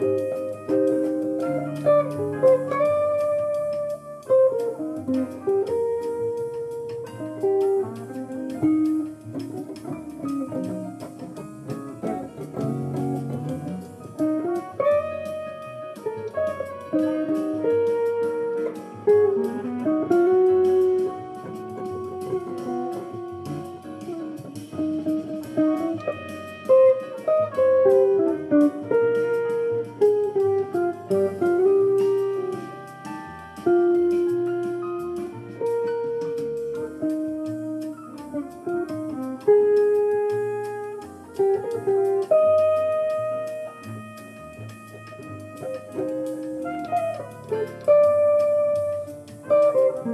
Bye.